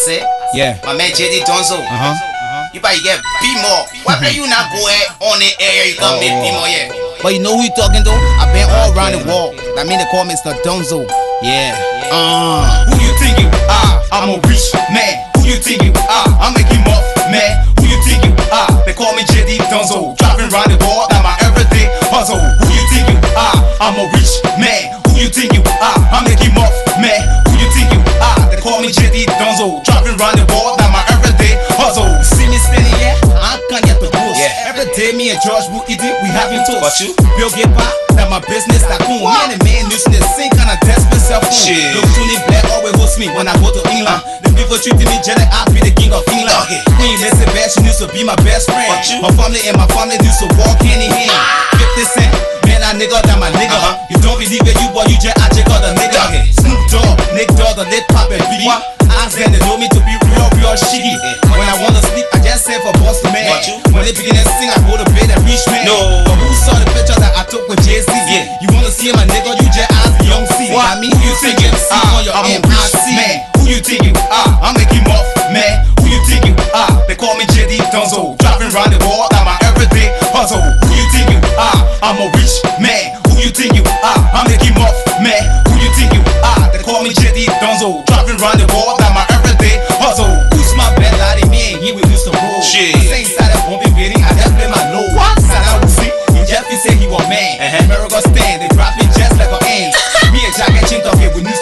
said, Yeah. my man JD Donzo. Uh huh. Uh-huh. You probably get B more. Why can you not go ahead on the air? You come make B more, yeah. But you know who you talking to? I've been all around the world. That mean they call me Mr. Donzo. Yeah. Uh. Who you think you are? Ah, I'm a rich man. Who you think ah, you are? I'm making muff man. Who you think you are? Ah, they call me JD Donzo. Driving around the world, that my everyday puzzle. Who you think you are? I'm a rich man. Who you think you are? I'm making muff man. Around the world, that my everyday puzzle. See me standing here? I can't get the rules. Yeah. Every day me and George will eat it, we having toast. What you? Bill get back, that my business, that cool. Me and the man using the same kind of desperate self Shit. Look, Tony Blair always host me when I go to England. The people treating me jelly, I be the king of England. Okay. Queen Elizabeth, she used to be my best friend. What you? My family and my family used to walk hand in hand. 50 cent, man, I nigga, that my nigga. Uh-huh. You don't believe it, you boy, you just I just got a nigga. Okay. Snoop Dogg, Nick Dogg, the lit pop and. What? Ask them, they know me to be real, real shitty. When I wanna sleep, I just say for boss man. When they begin to sing, I go to bed and reach man. No. But who saw the picture that I took with Z? Yeah. You wanna see my nigga, you just ask Young C. What? I mean, who you think you are? Ah, on your ah, I'm a MIC. rich man. Who you think ah, you are? I'm making muff, man. Who you think you are? Ah, they call me JD Donzo. Driving around the world, that my everyday puzzle. Who you think you are? I'm a rich man. Who you think you are? I'm making muff, man. Who you think you are? They call me JD Donzo. Driving around the world,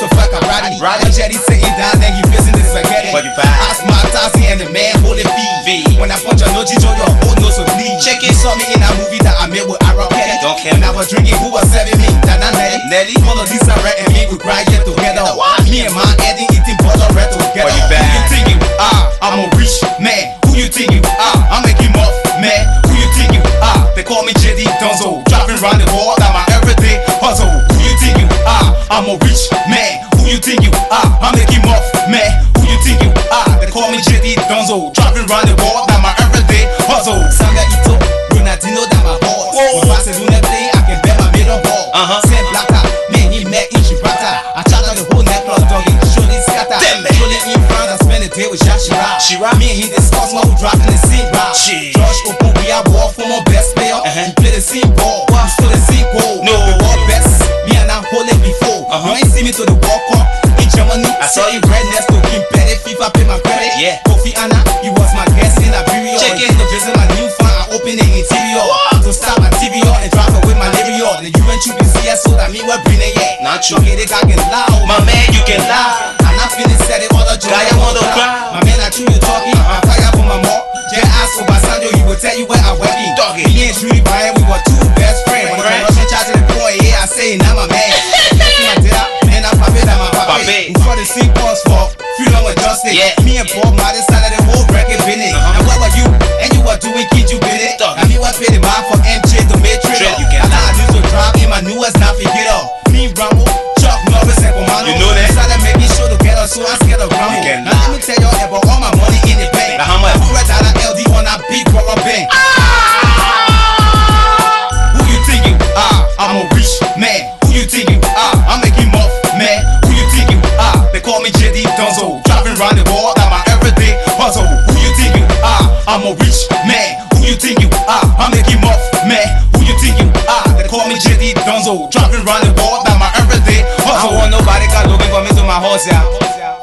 talking, we used to fuck a ratty. Ratty. When Jetty sitting down, then he facing the spaghetti. But you back. Ask my Tassie and the man holding feet. When I punch a no Jijo, your whole nose will bleed. Check it. saw me in a movie that I made with Aaron Petty. Don't care. When I was drinking, who was serving me? Dana Nelly. Nelly. Mona Lisa Red and me, we graduate together. Me and my Eddie eating butter red together. I'm a rich man. Who you think you are? I'm making muff, man. Who you think you are? They call me JD Donzo. Driving around the world, that my everyday puzzle. Sanga Ito, Ronaldinho, that my boss. Whoa. When Barcelona play, I can bet my middle ball. Uh-huh. Same saw you. Red next to Kim Petty, FIFA pay my credit. Yeah. Kofi Annan, he was my guest in Liberia. Check it. To visit my new fan, I open the interior. To start my TVR and drive away my Lyrio. The UN should be CS so that me we're bringing it. Not. Get it, I can loud. My man, you can lie. I'm not feeling set it all the joy. Guy, I wanna cry. My man, I true you talking. I'm fire for my mom. Just ask for Obasanjo, he will tell you where I went. Doggy. Me and Trudy Brian, we were two best friends. When Friends. the Russian charge the boy, yeah, I say, now my same call me JD Donzo. Driving around the world, that my everyday puzzle. I want nobody got looking for me to my horse, yeah.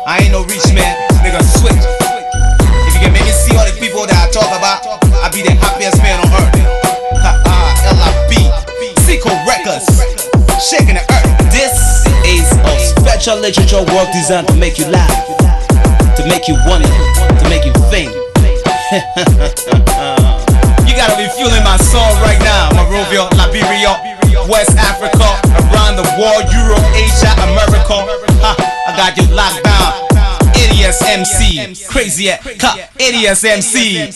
I ain't no rich man, nigga. Switch. If you can make me see all the people that I talk about, I be the happiest man on earth. Ha Seco Records, shaking the earth. This is a special literature work designed to make you laugh, to make you wonder, to make you think. You gotta be feeling my song right now, Monrovia, Liberia, West Africa, around the world, Europe, Asia, America. Ha, I got you locked down. Idiots MC, crazy at, idiots MC.